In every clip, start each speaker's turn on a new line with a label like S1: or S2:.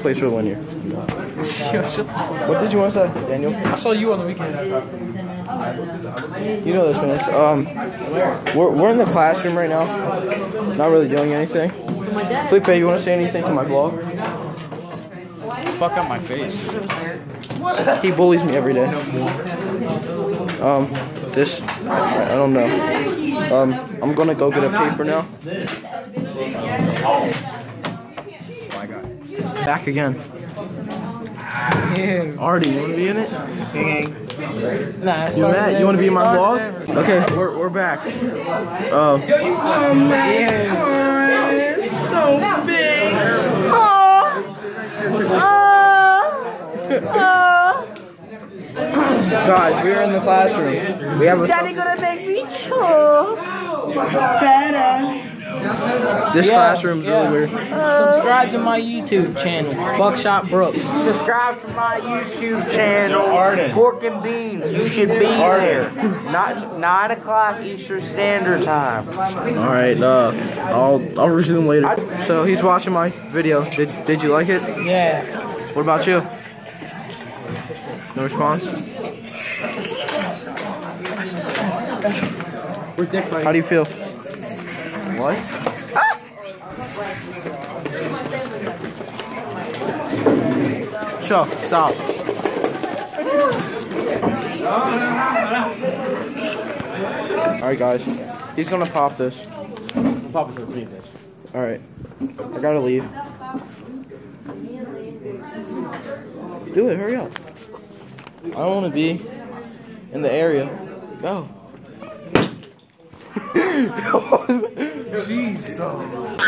S1: Place will win here.
S2: Yo, shut the fuck up.
S1: What did you want to say, Daniel?
S2: I saw you on the weekend.
S1: You know this, man. Um, we're, we're in the classroom right now. Not really doing anything. Felipe, you want to say anything to my vlog?
S2: Fuck up my face.
S1: He bullies me every day. Um, this, I, I don't know. Um, I'm gonna go get a paper now. Back again.
S2: Yeah.
S1: Artie, you wanna be in it?
S2: Nah,
S1: You Matt, you wanna be in my vlog? Okay, we're, we're back. Um, so big. Guys, we are in the classroom. We have a
S3: Daddy gonna make me choke.
S1: This classroom's
S2: yeah.
S1: really weird.
S2: Subscribe to my YouTube channel, Buckshot Brooks.
S3: Subscribe to my YouTube channel, Pork and Beans. You should be there. Not nine o'clock Eastern Standard Time.
S1: All right, uh, I'll I'll resume later. So he's watching my video. Did did you like it?
S2: Yeah.
S1: What about you? No response. How do you feel? What? Ah! Sure, stop. Alright guys, he's gonna pop this.
S2: Papa could read this.
S1: Alright, I gotta leave. Do it, hurry up. I don't wanna be in the area. Go.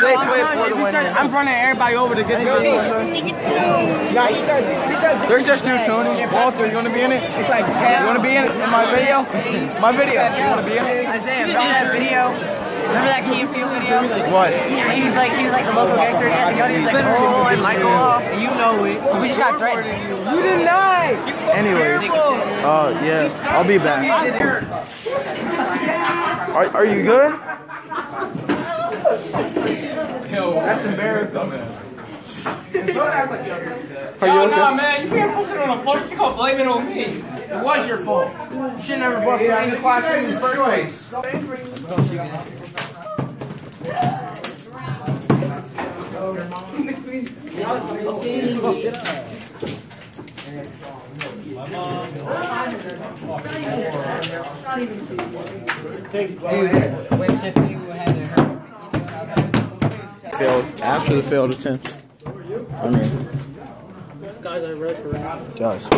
S1: Say play for the win.
S2: I'm running everybody over to get to
S1: There's just two Tony. Walter, you wanna be in it? It's like You wanna be in it in my video? My video. You wanna be in it?
S4: Isaiah, remember that video? Remember that Peele video?
S1: What?
S4: He was like, he was like the local gangster. He had the gun. He was like, oh, and Michael off. You know it. We just got threatened. You did not.
S1: Anyway. Oh, yeah. I'll be back. Are, are you good? Are you
S5: Oh,
S1: okay?
S5: nah, man, you can't post it on a post. You gonna blame it on me.
S3: It was your fault. You should never brought me in the classroom in the first place.
S1: Failed. After the failed attempt. I mean,
S2: Guys, I read for
S1: guys.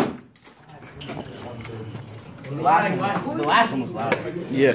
S4: The last one was loud.
S1: Yeah.